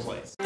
place.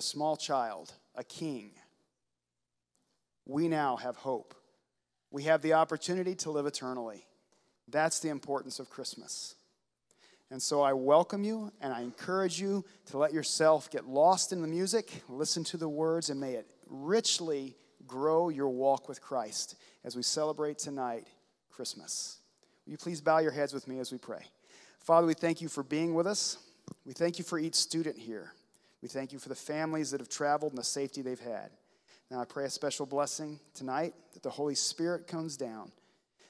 A small child, a king, we now have hope. We have the opportunity to live eternally. That's the importance of Christmas. And so I welcome you and I encourage you to let yourself get lost in the music, listen to the words, and may it richly grow your walk with Christ as we celebrate tonight Christmas. Will you please bow your heads with me as we pray? Father, we thank you for being with us. We thank you for each student here. We thank you for the families that have traveled and the safety they've had. Now I pray a special blessing tonight that the Holy Spirit comes down,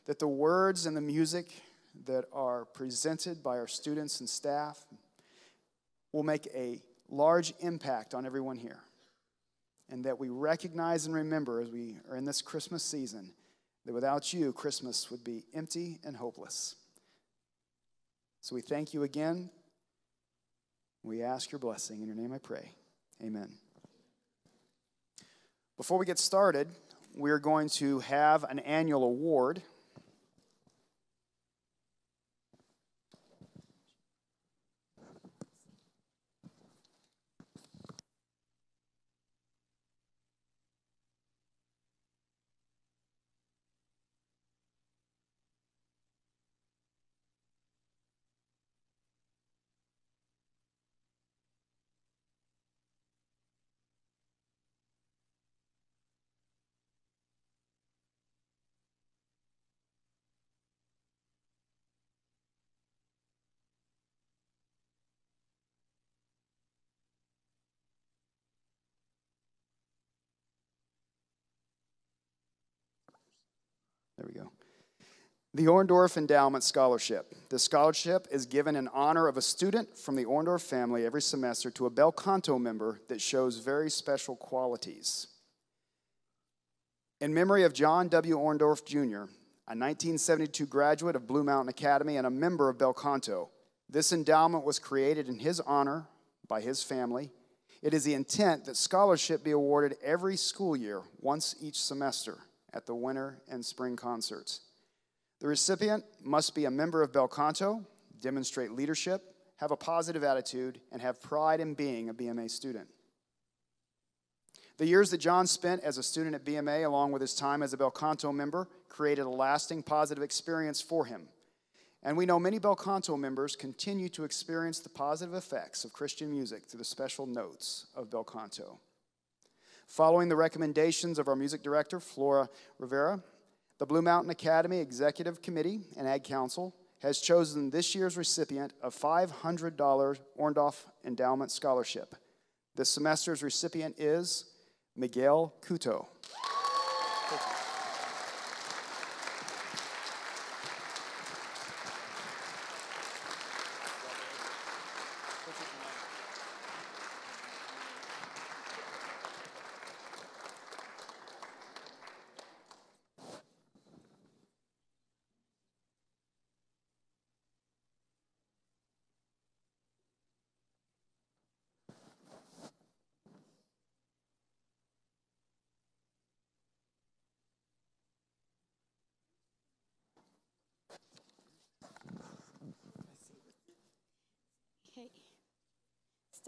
that the words and the music that are presented by our students and staff will make a large impact on everyone here. And that we recognize and remember as we are in this Christmas season that without you, Christmas would be empty and hopeless. So we thank you again. We ask your blessing. In your name I pray. Amen. Before we get started, we're going to have an annual award. There we go. The Orndorff Endowment Scholarship. The scholarship is given in honor of a student from the Orndorff family every semester to a bel canto member that shows very special qualities. In memory of John W. Orndorff Jr., a 1972 graduate of Blue Mountain Academy and a member of bel canto, this endowment was created in his honor by his family. It is the intent that scholarship be awarded every school year, once each semester at the winter and spring concerts. The recipient must be a member of Bel Canto, demonstrate leadership, have a positive attitude, and have pride in being a BMA student. The years that John spent as a student at BMA, along with his time as a Bel Canto member, created a lasting positive experience for him. And we know many Bel Canto members continue to experience the positive effects of Christian music through the special notes of Bel Canto. Following the recommendations of our music director, Flora Rivera, the Blue Mountain Academy Executive Committee and Ag Council has chosen this year's recipient of $500 Orndorff Endowment Scholarship. This semester's recipient is Miguel Couto.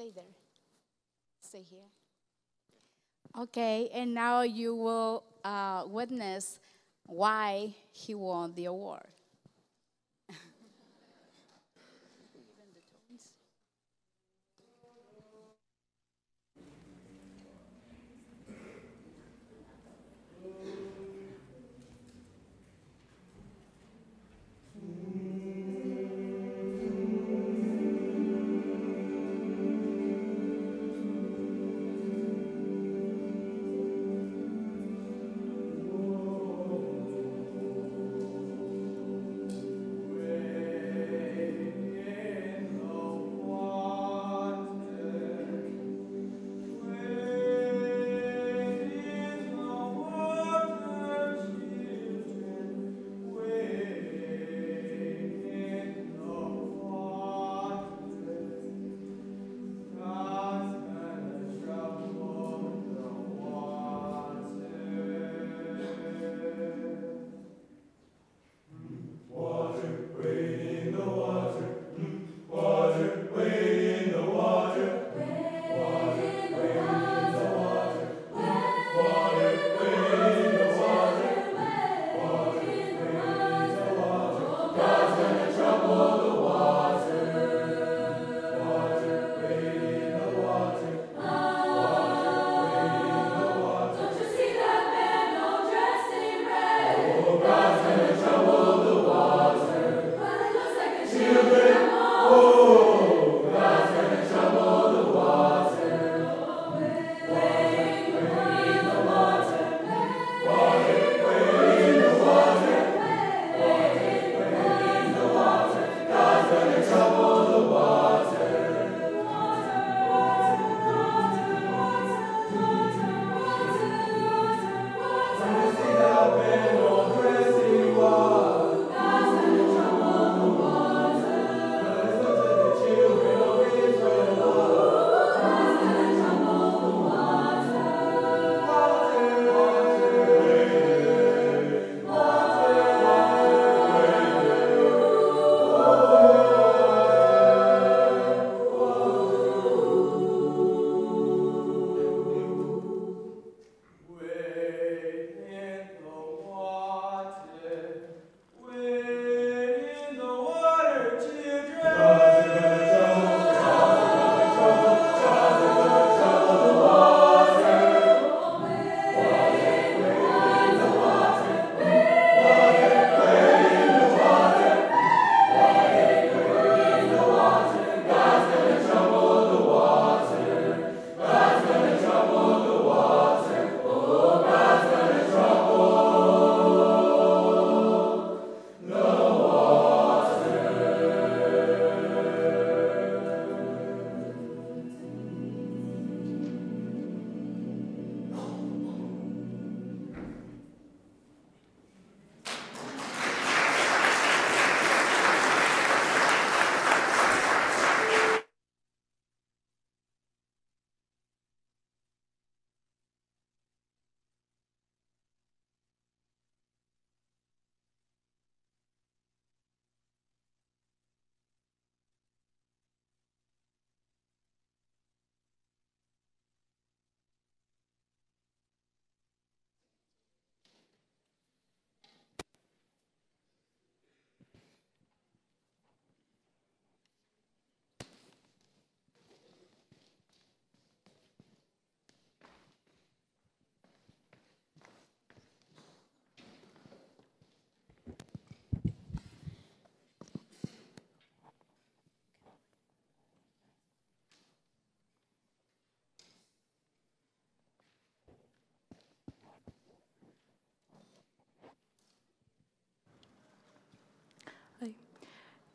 Stay there. Stay here. Okay, and now you will uh, witness why he won the award.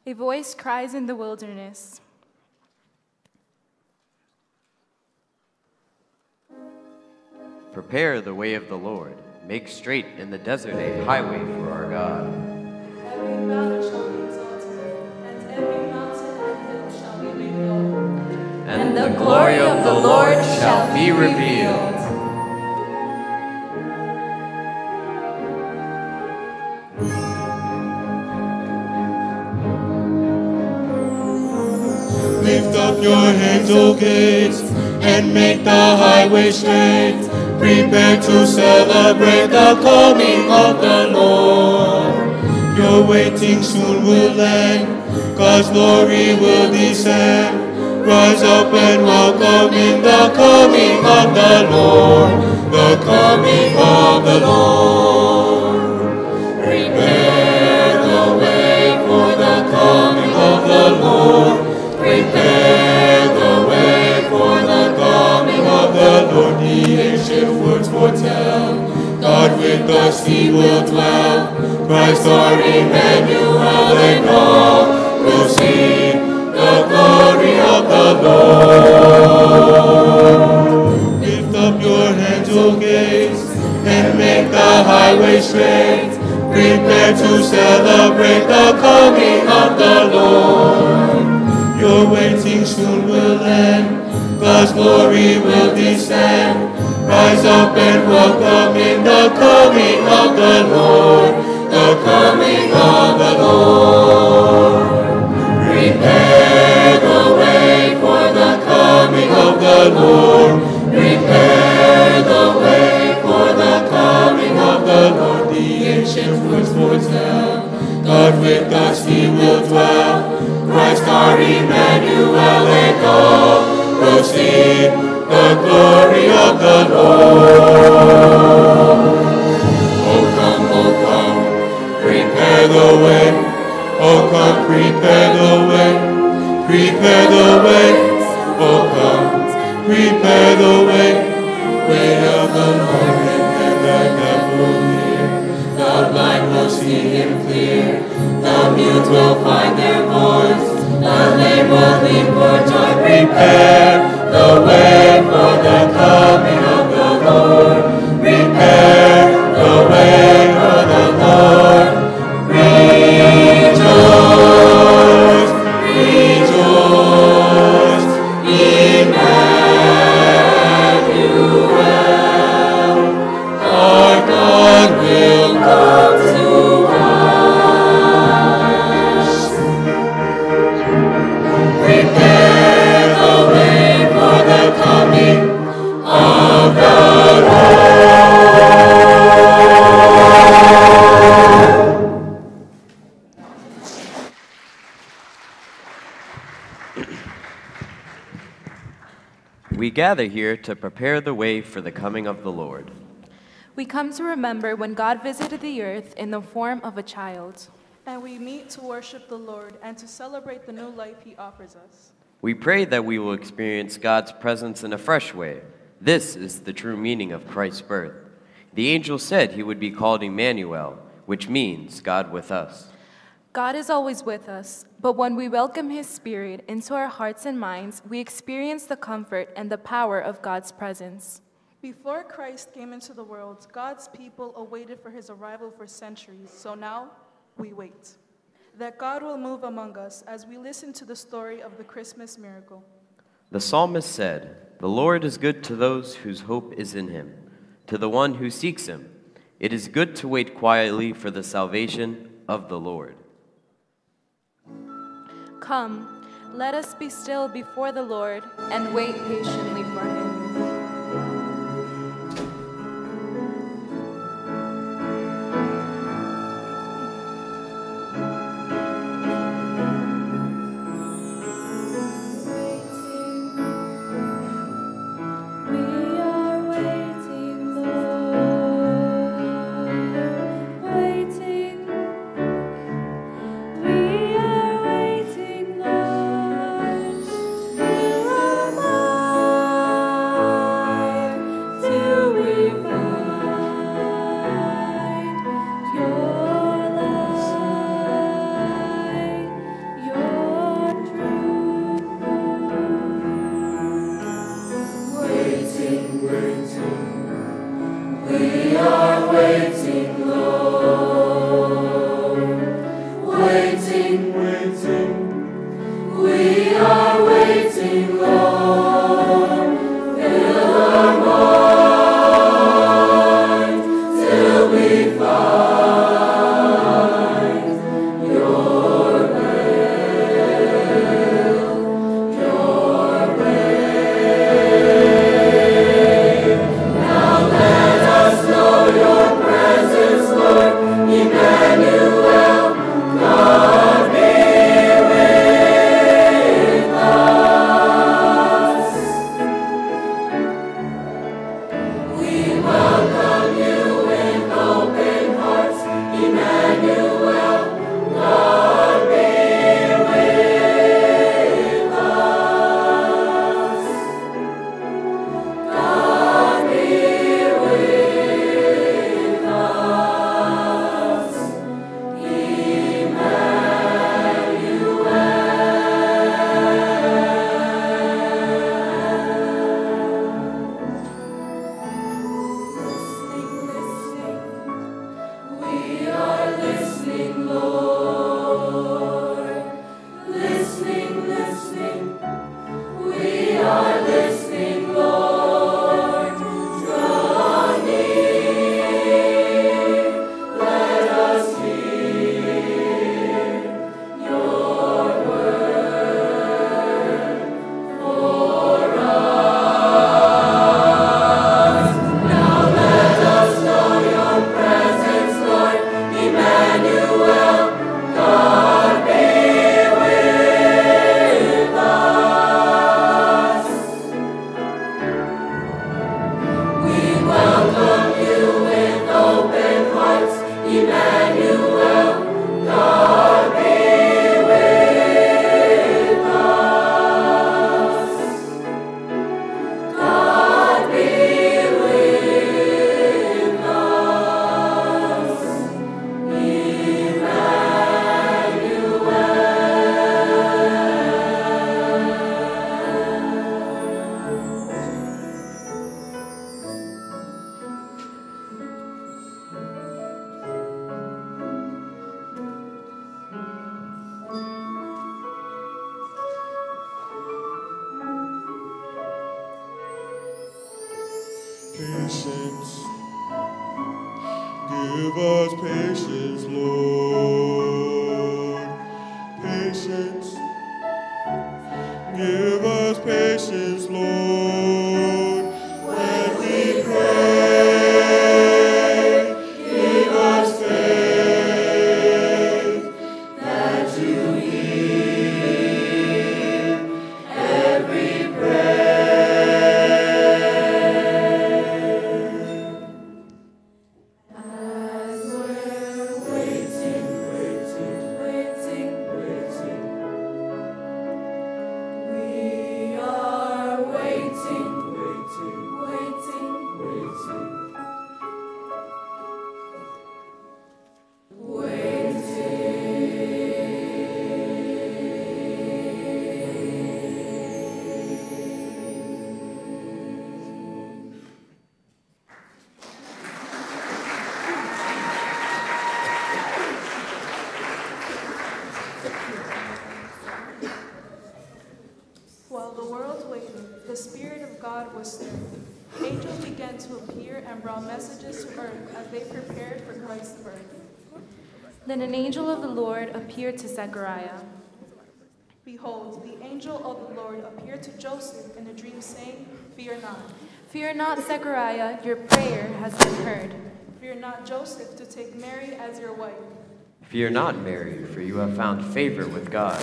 A voice cries in the wilderness. Prepare the way of the Lord. Make straight in the desert a highway for our God. Every valley shall be exalted, and every mountain and hill shall be made low. And the glory of the Lord shall be revealed. O gates, and make the highway straight. Prepare to celebrate the coming of the Lord. Your waiting soon will end, God's glory will descend. Rise up and welcome in the coming of the Lord, the coming of the Lord. Prepare the way for the coming of the Lord. Foretell. God with us he will dwell. Christ our Emmanuel and all will see the glory of the Lord. Lift up your hands, O gates, and make the highway straight. Prepare to celebrate the coming of the Lord. Your waiting soon will end. God's glory will descend. Rise up and welcome in the coming of the Lord. The coming of the Lord. Prepare the way for the coming of the Lord. Prepare the way for the coming of the Lord. The ancient words foretell. God with us he will dwell. Christ our Emmanuel and all will see the glory of the Lord. Oh come, oh come, prepare the way. Oh come, prepare the way. Prepare the way. Oh come, prepare the way. Way of the Lord and the deaf will hear. The blind will see him clear. The mute will find their voice. The lame will leap for joy. Prepare the way We gather here to prepare the way for the coming of the Lord. We come to remember when God visited the earth in the form of a child. And we meet to worship the Lord and to celebrate the new life he offers us. We pray that we will experience God's presence in a fresh way. This is the true meaning of Christ's birth. The angel said he would be called Emmanuel, which means God with us. God is always with us, but when we welcome His Spirit into our hearts and minds, we experience the comfort and the power of God's presence. Before Christ came into the world, God's people awaited for his arrival for centuries. So now we wait. That God will move among us as we listen to the story of the Christmas miracle. The psalmist said, The Lord is good to those whose hope is in him, to the one who seeks him. It is good to wait quietly for the salvation of the Lord. Come, let us be still before the Lord and wait patiently Then an angel of the Lord appeared to Zechariah. Behold, the angel of the Lord appeared to Joseph in a dream, saying, Fear not. Fear not, Zechariah, your prayer has been heard. Fear not, Joseph, to take Mary as your wife. Fear not, Mary, for you have found favor with God.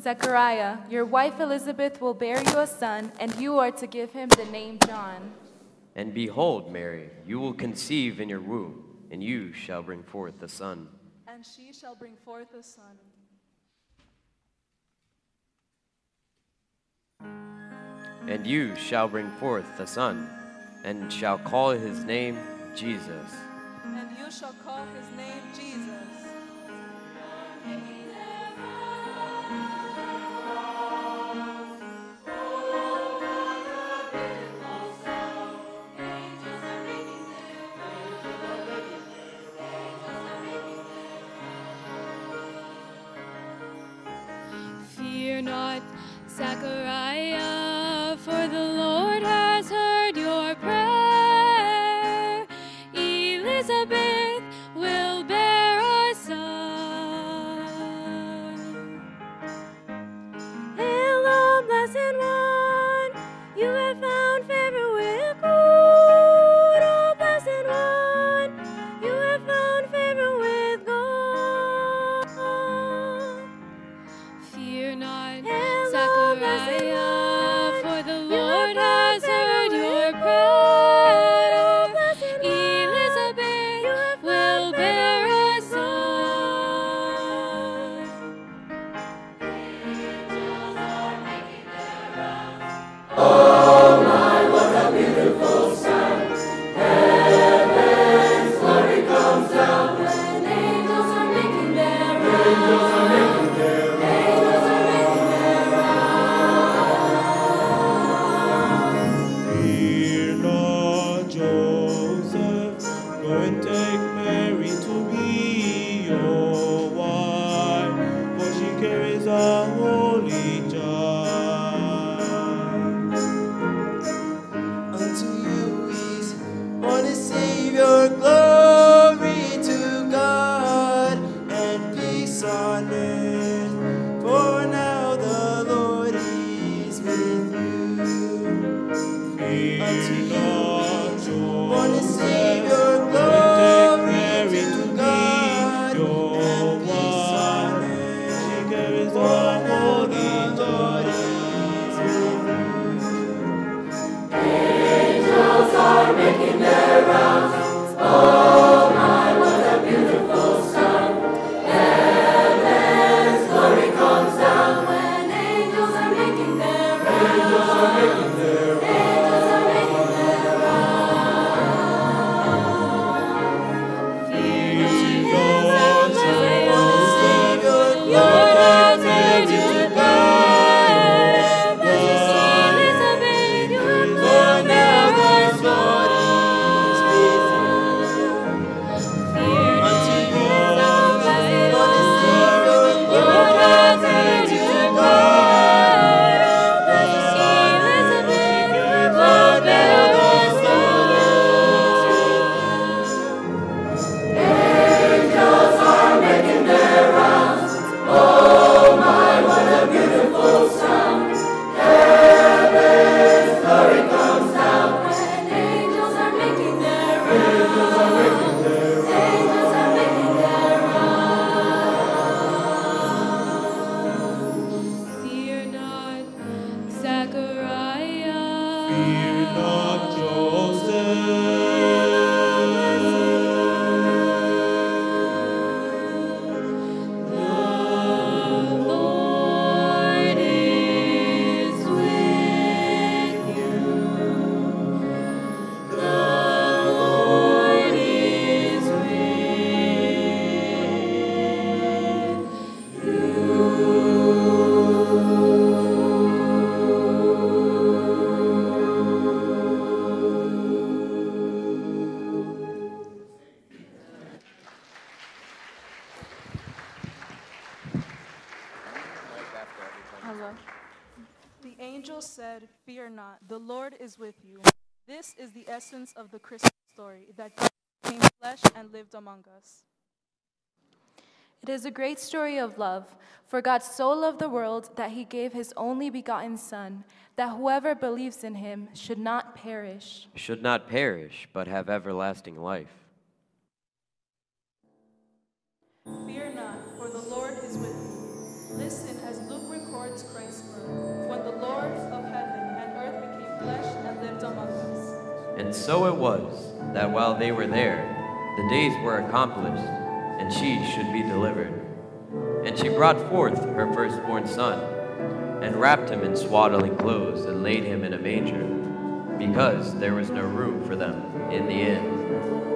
Zechariah, your wife Elizabeth will bear you a son, and you are to give him the name John. And behold, Mary, you will conceive in your womb, and you shall bring forth a son. And she shall bring forth a son. And you shall bring forth a son, and shall call his name Jesus. And you shall call his name Jesus. the Christmas story that God flesh and lived among us. It is a great story of love, for God so loved the world that he gave his only begotten Son, that whoever believes in him should not perish. Should not perish, but have everlasting life. And so it was that while they were there, the days were accomplished, and she should be delivered. And she brought forth her firstborn son, and wrapped him in swaddling clothes, and laid him in a manger, because there was no room for them in the inn.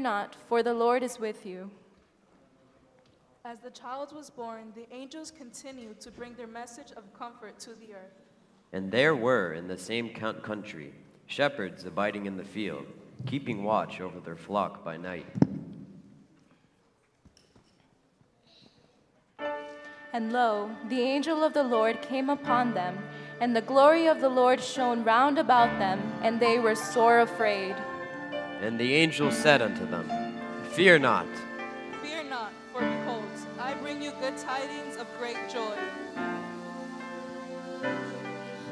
Fear not, for the Lord is with you. As the child was born, the angels continued to bring their message of comfort to the earth. And there were in the same country shepherds abiding in the field, keeping watch over their flock by night. And lo, the angel of the Lord came upon them, and the glory of the Lord shone round about them, and they were sore afraid. And the angel said unto them, Fear not. Fear not, for behold, I bring you good tidings of great joy.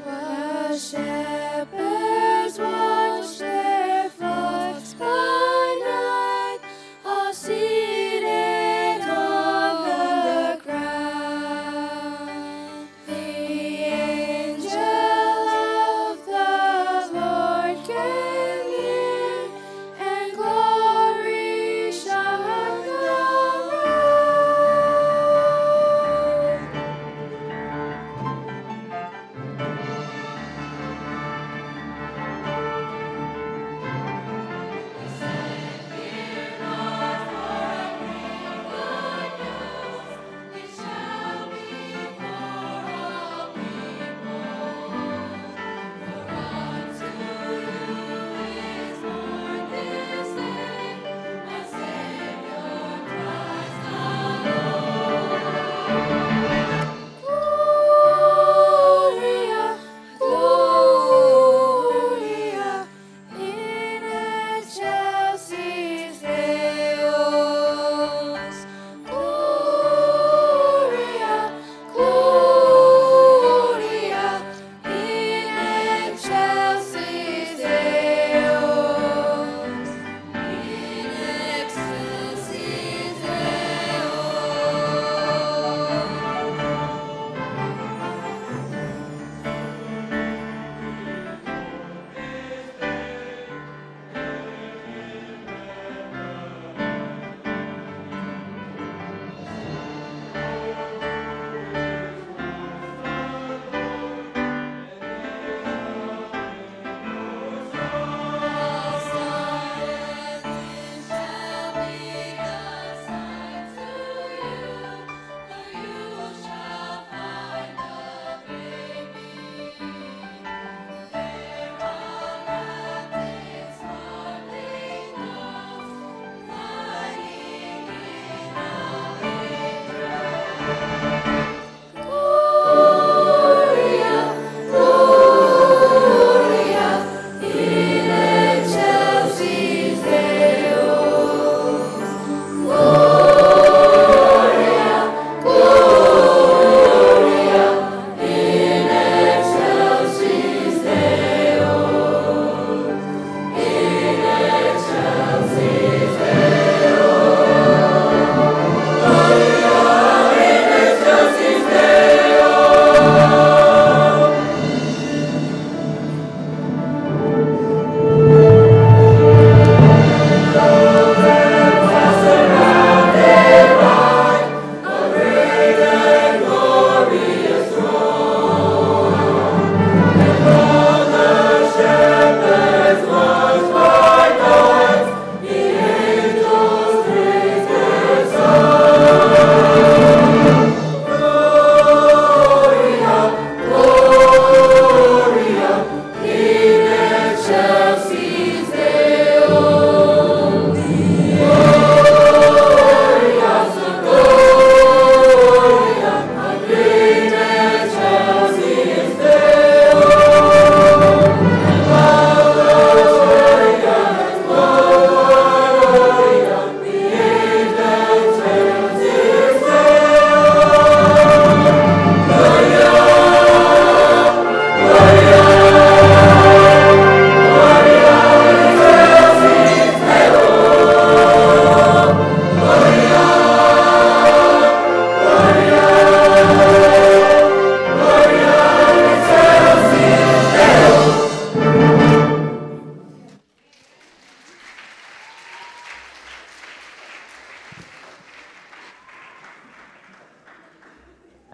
While shepherds watch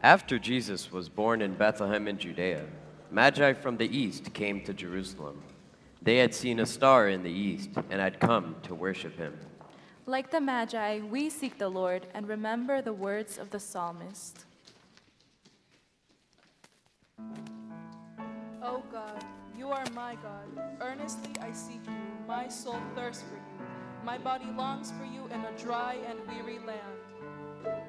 After Jesus was born in Bethlehem in Judea, Magi from the east came to Jerusalem. They had seen a star in the east and had come to worship him. Like the Magi, we seek the Lord and remember the words of the psalmist. O God, you are my God. Earnestly I seek you. My soul thirsts for you. My body longs for you in a dry and weary land.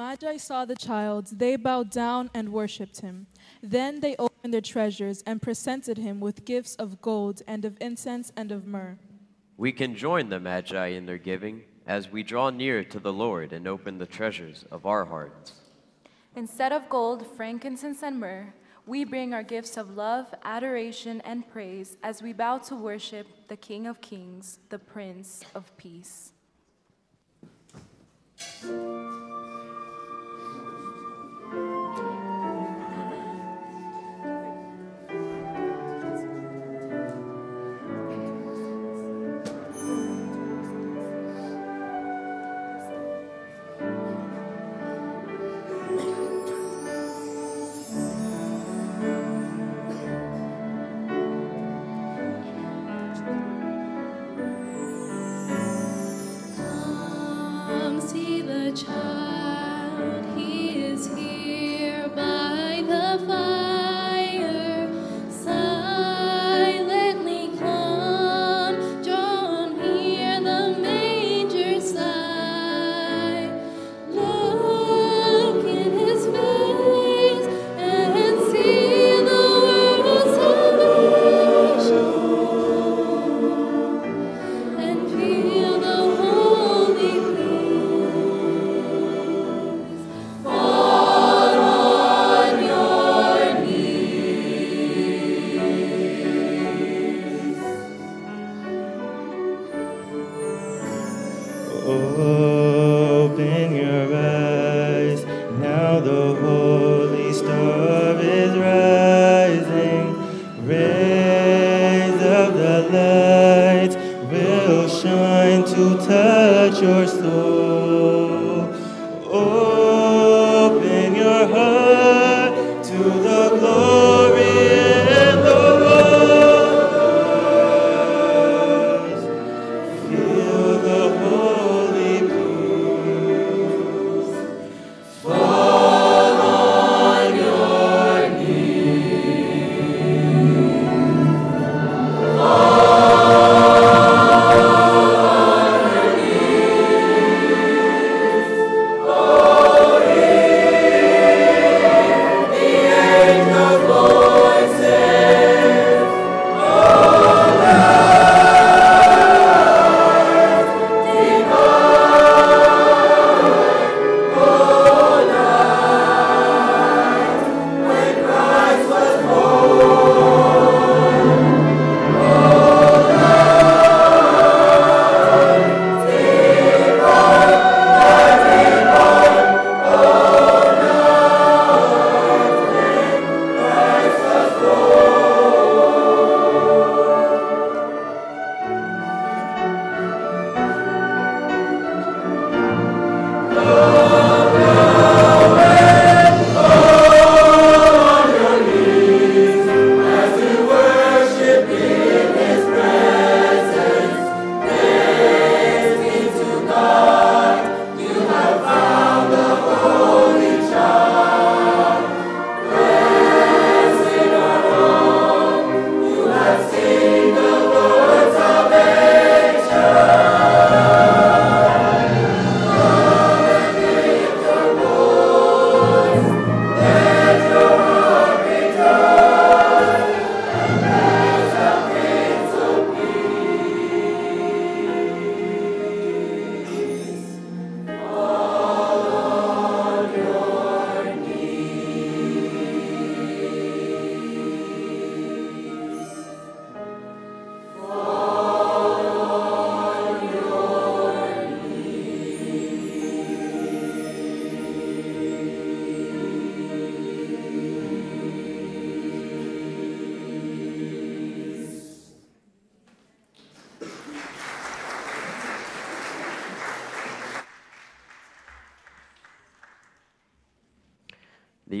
The magi saw the child, they bowed down and worshipped him. Then they opened their treasures and presented him with gifts of gold and of incense and of myrrh. We can join the Magi in their giving as we draw near to the Lord and open the treasures of our hearts. Instead of gold, frankincense, and myrrh, we bring our gifts of love, adoration, and praise as we bow to worship the King of Kings, the Prince of Peace.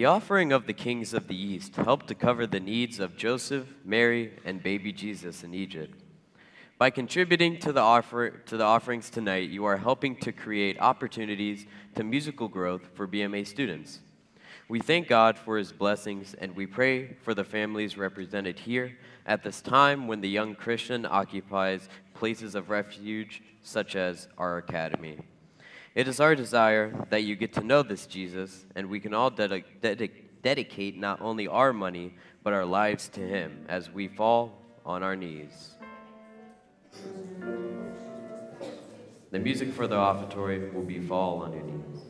The offering of the kings of the East helped to cover the needs of Joseph, Mary, and baby Jesus in Egypt. By contributing to the, offer, to the offerings tonight, you are helping to create opportunities to musical growth for BMA students. We thank God for his blessings and we pray for the families represented here at this time when the young Christian occupies places of refuge such as our academy. It is our desire that you get to know this Jesus and we can all dedi- dedi- dedicate not only our money but our lives to him as we fall on our knees. The music for the offertory will be Fall on Your Knees.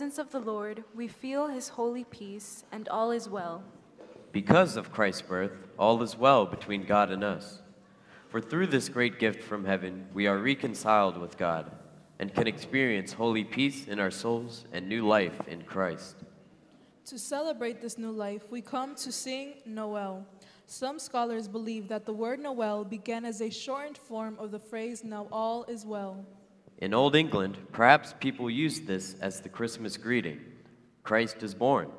Presence of the Lord, we feel his holy peace, and all is well. Because of Christ's birth, all is well between God and us. For through this great gift from heaven, we are reconciled with God and can experience holy peace in our souls and new life in Christ. To celebrate this new life, we come to sing Noel. Some scholars believe that the word Noel began as a shortened form of the phrase Now all is well. In Old England, perhaps people used this as the Christmas greeting Christ is born,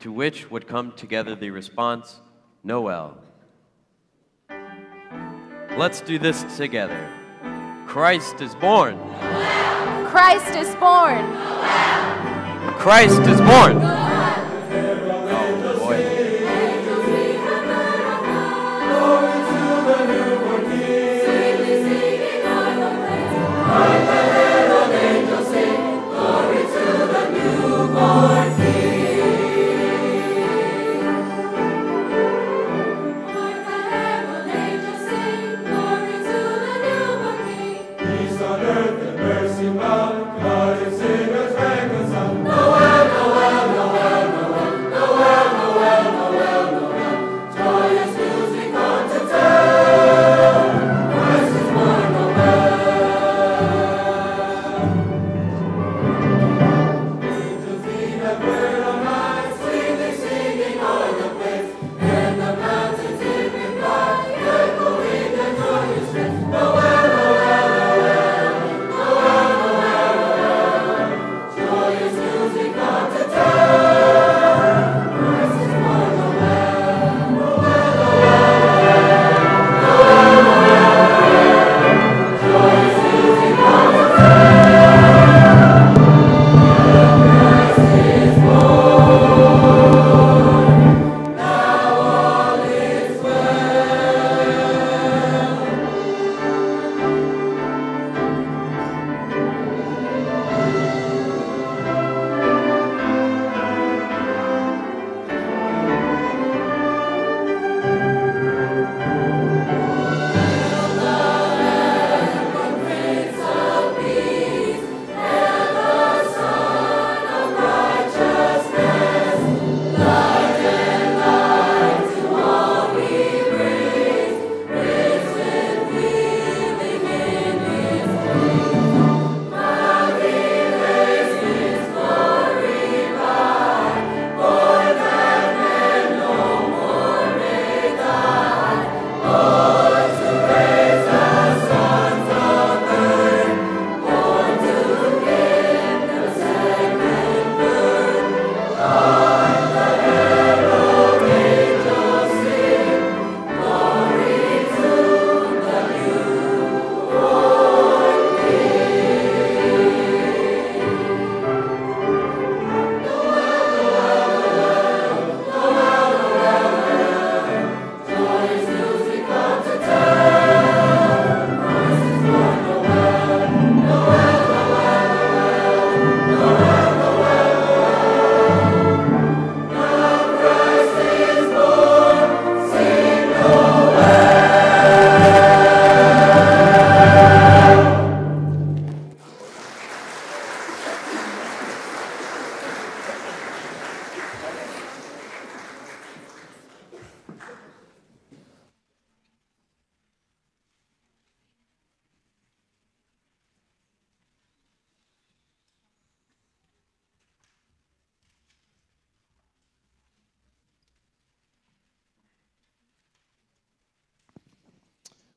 to which would come together the response, Noel. Let's do this together. Christ is born. Christ is born! Christ is born.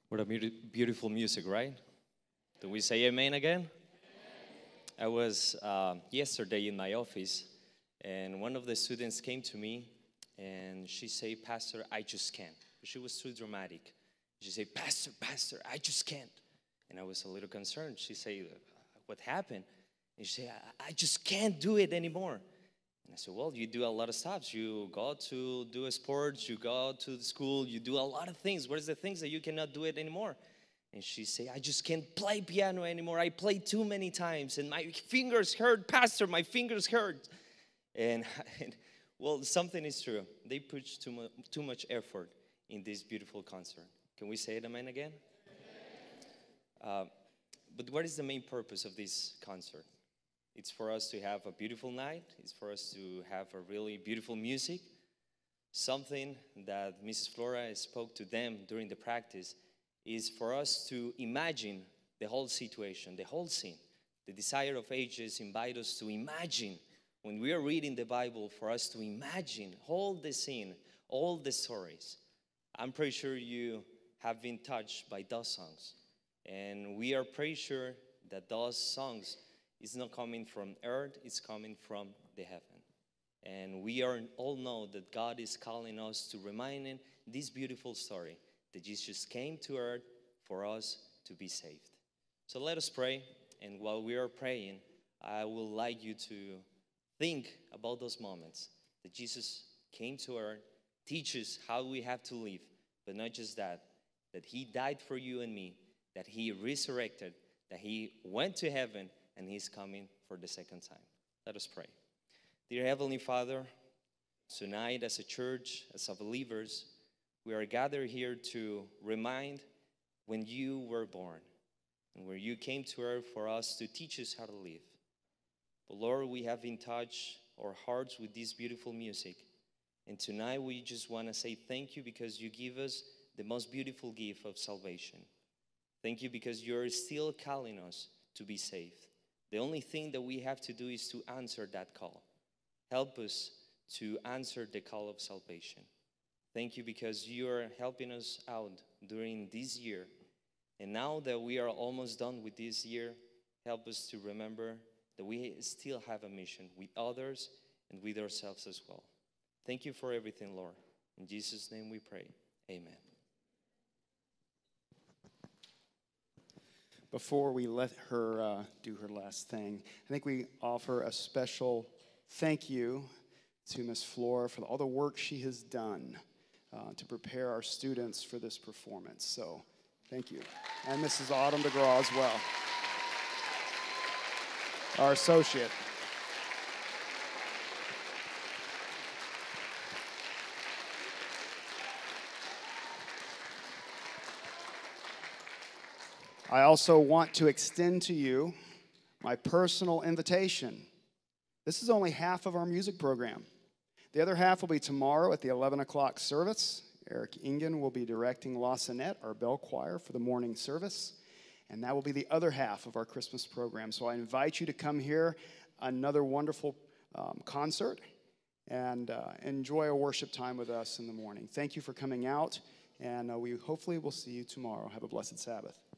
What a beautiful music, right? Do we say amen again? I was uh, yesterday in my office, and one of the students came to me, and she said, "Pastor, I just can't." She was too dramatic. She said, "Pastor, Pastor, I just can't." And I was a little concerned. She said, "What happened?" And she said, "I, I just can't do it anymore." And I said, Well, you do a lot of stuff. You go to do a sports, you go to the school, you do a lot of things. What is the things that you cannot do it anymore? And she said, I just can't play piano anymore. I played too many times and my fingers hurt, Pastor, my fingers hurt. And, and well, something is true. They put too, mu- too much effort in this beautiful concert. Can we say it amen again? Uh, but what is the main purpose of this concert? It's for us to have a beautiful night. It's for us to have a really beautiful music. Something that Mrs. Flora spoke to them during the practice is for us to imagine the whole situation, the whole scene. The desire of ages invite us to imagine when we are reading the Bible, for us to imagine all the scene, all the stories. I'm pretty sure you have been touched by those songs. And we are pretty sure that those songs is not coming from earth, it's coming from the heaven. And we are all know that God is calling us to remind reminding this beautiful story that Jesus came to earth for us to be saved. So let us pray. And while we are praying, I would like you to think about those moments that Jesus came to earth, teaches how we have to live, but not just that, that He died for you and me, that He resurrected, that He went to heaven, and He's coming for the second time. Let us pray. Dear Heavenly Father, tonight as a church, as a believers, we are gathered here to remind when you were born and where you came to earth for us to teach us how to live. But Lord, we have in touch our hearts with this beautiful music. And tonight we just want to say thank you because you give us the most beautiful gift of salvation. Thank you because you're still calling us to be saved. The only thing that we have to do is to answer that call. Help us to answer the call of salvation. Thank you because you are helping us out during this year. And now that we are almost done with this year, help us to remember that we still have a mission with others and with ourselves as well. Thank you for everything, Lord. In Jesus' name we pray. Amen. Before we let her uh, do her last thing, I think we offer a special thank you to Miss Flora for all the work she has done uh, to prepare our students for this performance. So, thank you. And Mrs. Autumn DeGraw as well, our associate. I also want to extend to you my personal invitation. This is only half of our music program. The other half will be tomorrow at the 11 o'clock service. Eric Ingen will be directing La Sinette, our bell choir, for the morning service. And that will be the other half of our Christmas program. So I invite you to come here, another wonderful um, concert, and uh, enjoy a worship time with us in the morning. Thank you for coming out, and uh, we hopefully will see you tomorrow. Have a blessed Sabbath.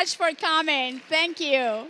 Much for coming. Thank you.